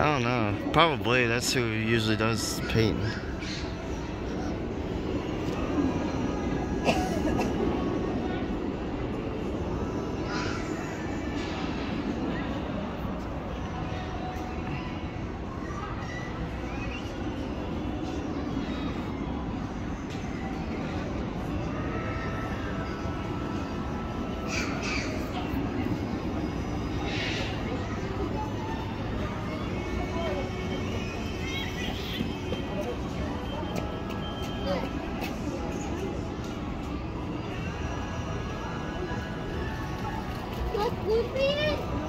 I don't know. Probably. That's who usually does painting. Look, look,